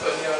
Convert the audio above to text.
But, you